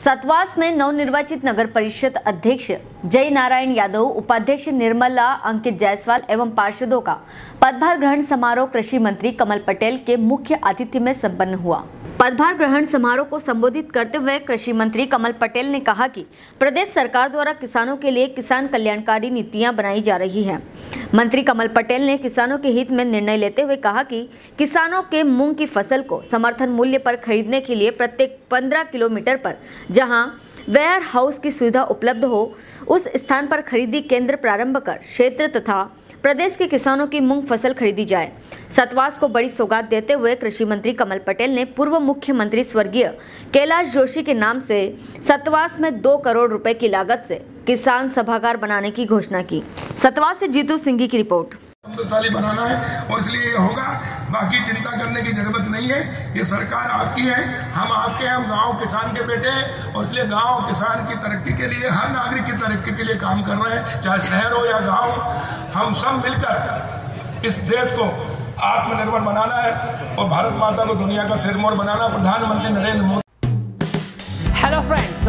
सतवास में नवनिर्वाचित नगर परिषद अध्यक्ष जय नारायण यादव, उपाध्यक्ष निर्मला अंकित जायसवाल एवं पार्षदों का पदभार ग्रहण समारोह कृषि मंत्री कमल पटेल के मुख्य आतिथ्य में संपन्न हुआ। पदभार ग्रहण समारोह को संबोधित करते हुए कृषि मंत्री कमल पटेल ने कहा कि प्रदेश सरकार द्वारा किसानों के लिए किसान कल्याणकारी नीतियाँ बनाई जा रही हैं। मंत्री कमल पटेल ने किसानों के हित में निर्णय लेते हुए कहा कि किसानों के मूंग की फ़सल को समर्थन मूल्य पर खरीदने के लिए प्रत्येक 15 किलोमीटर पर जहाँ वेयर हाउस की सुविधा उपलब्ध हो, उस स्थान पर खरीदी केंद्र प्रारंभ कर क्षेत्र तथा प्रदेश के किसानों की मूंग फ़सल खरीदी जाए। सतवास को बड़ी सौगात देते हुए कृषि मंत्री कमल पटेल ने पूर्व मुख्यमंत्री स्वर्गीय कैलाश जोशी के नाम से सतवास में दो करोड़ रुपए की लागत से किसान सभागार बनाने की घोषणा की। सतवा से जीतू सिंघी की रिपोर्ट। बनाना है और इसलिए ये होगा। बाकी चिंता करने की ज़रूरत नहीं है। ये सरकार आपकी है। हम आपके हम गाँव किसान के बेटे हैं। और इसलिए गाँव किसान की तरक्की के लिए, हर नागरिक की तरक्की के लिए काम कर रहे हैं। चाहे शहर हो या गाँव हम सब मिलकर इस देश को आत्मनिर्भर बनाना है और भारत माता को दुनिया का सिरमौर बनाना प्रधानमंत्री नरेंद्र मोदी